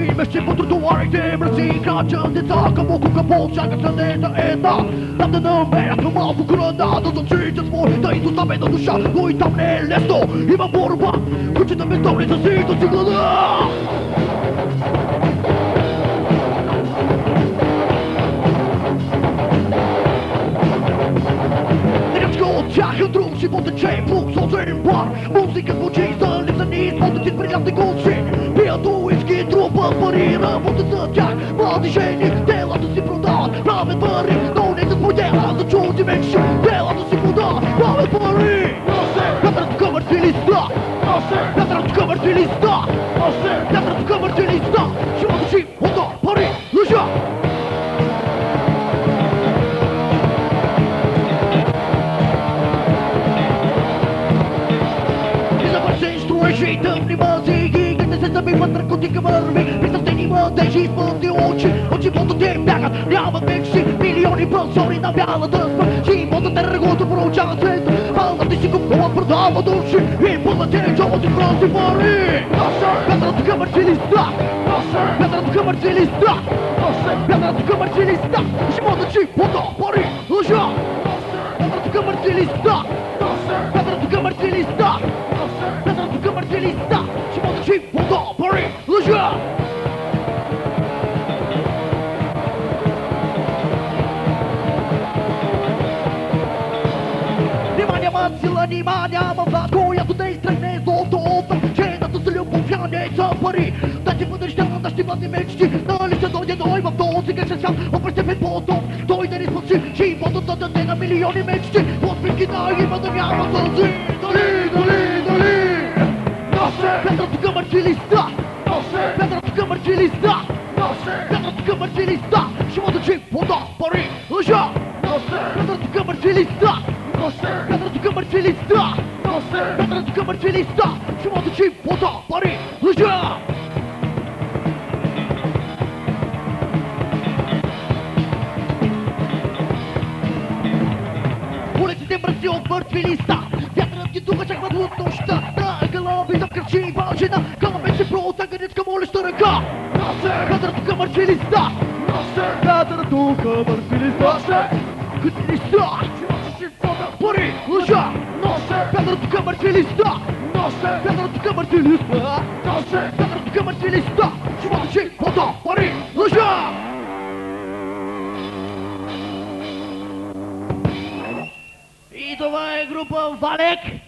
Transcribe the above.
shpime si po të duar e këti emrë si ka qëndi ta Ka po ku ka po qa ka të neta e ta Rap të në mërë të ma ku kërë da Do të qërë që s'moj ta i du ta me do të shak Do i ta mne lesto i ma borë pa Kërë që të me të mre të si të që glëdë Qakë ndrumë që po të qenë pukë, sotë e në barë Muzikët po qenë lipë të njëtë Po të tjitë për kam të kutë трупат пари Работят за тях Млади жени Делата си продават Правят пари Но не се споделят За чужди мечти Делата си продават Правят пари Вятърът къмърти листа Вятърът къмърти листа Вятърът къмърти листа Живота си Вода, пари, лъжа И завършен строежи и тъмни мазиги Как не се забиват наркотика върви Притъстени младежи изпълнил очи От живота те бягат, няма вече милиони прозори на бялата тъсма Живота търгото проучава света. Палната си купила продава души. И пълнате чоботи проти пари. Петрат към арчелиста Петрат към арчелиста Петрат към арчелиста Живота си вода, пари, лъжа. Петрат към арчелиста Петрат към арчелиста Петрат към арчелиста Живота си вода, пари, лъжа. la dimensie Dans les saisons des noms, ils m'ont dit que c'est ça On peut se mettre pour autant, dans une année fossile J'y vends de tonnes de millions d'immensité Pour plus qu'il n'a, il va devenir un entendu Dali, dali, dali Nasce Pedra do comercialista Nasce Pedra do comercialista Nasce Pedra do comercialista Chamado de Ponda, Paris, Aja Nasce Pedra do comercialista Nasce Pedra do comercialista Nasce Pedra do comercialista Chamado de Ponda, Paris, Aja от мъртви листа. Вятърът ги духа чакват от нощта На гълъби да кръчи вължина Кълъбе се протегнат към улеща ръка. Вятърът тука мъртви листа. Вятърът тука мъртви листа. Къде листа Пари, лъжа! Вятърът тука мъртви листа. Вятърът тука мъртви листа. Вятърът тука мъртви листа. Живота че вода, това е група Валек